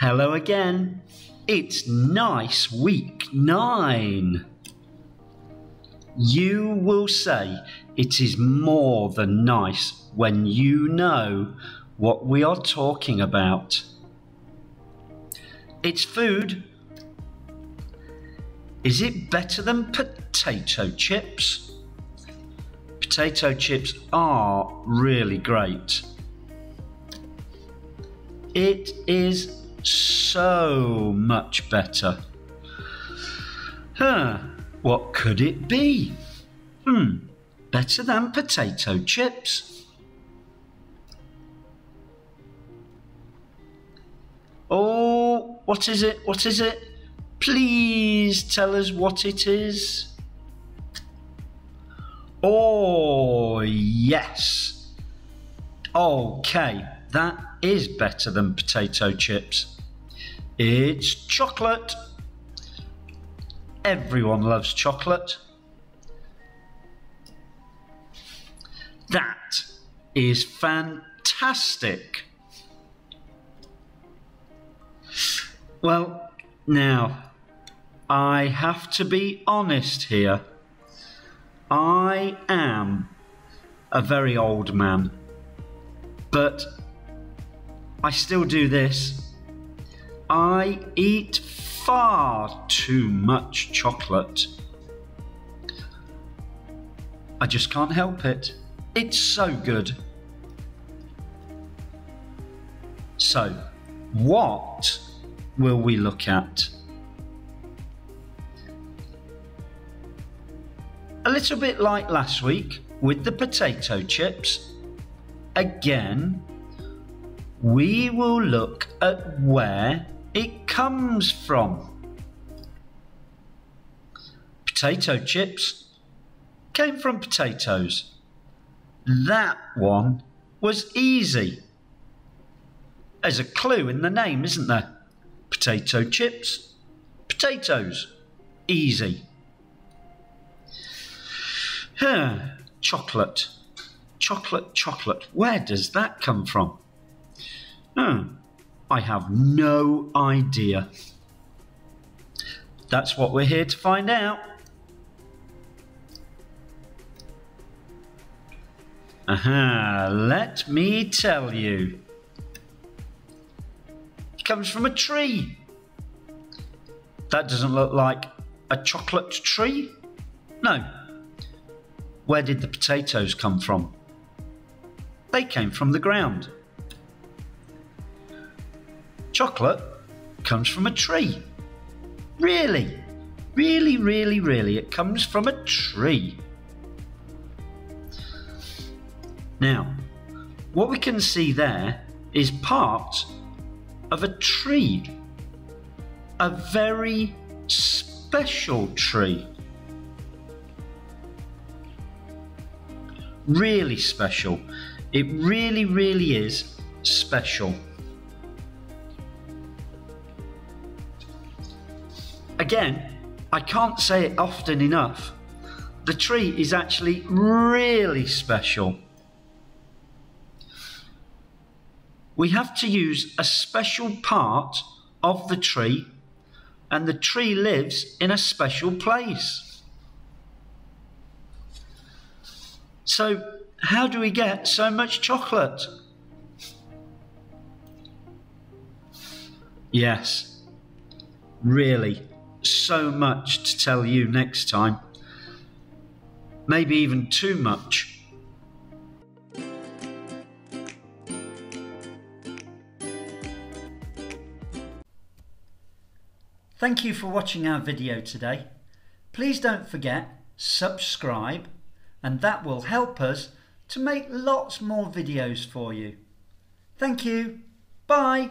Hello again. It's nice week nine. You will say it is more than nice when you know what we are talking about. It's food. Is it better than potato chips? Potato chips are really great. It is so much better. Huh, what could it be? Hmm, better than potato chips. Oh, what is it? What is it? Please tell us what it is. Oh, yes. Okay, that is better than potato chips. It's chocolate. Everyone loves chocolate. That is fantastic. Well, now, I have to be honest here. I am a very old man, but I still do this. I eat far too much chocolate. I just can't help it. It's so good. So, what will we look at? A little bit like last week with the potato chips. Again, we will look at where it comes from. Potato chips came from potatoes. That one was easy. There's a clue in the name, isn't there? Potato chips, potatoes, easy. Huh, chocolate, chocolate, chocolate. Where does that come from? Hmm, I have no idea. That's what we're here to find out. Aha, let me tell you. It comes from a tree. That doesn't look like a chocolate tree. No. Where did the potatoes come from? They came from the ground. Chocolate comes from a tree. Really? Really, really, really, it comes from a tree. Now, what we can see there is part of a tree. A very special tree. Really special. It really, really is special. Again, I can't say it often enough. The tree is actually really special. We have to use a special part of the tree, and the tree lives in a special place. So, how do we get so much chocolate? Yes, really so much to tell you next time. Maybe even too much. Thank you for watching our video today. Please don't forget, subscribe, and that will help us to make lots more videos for you. Thank you. Bye.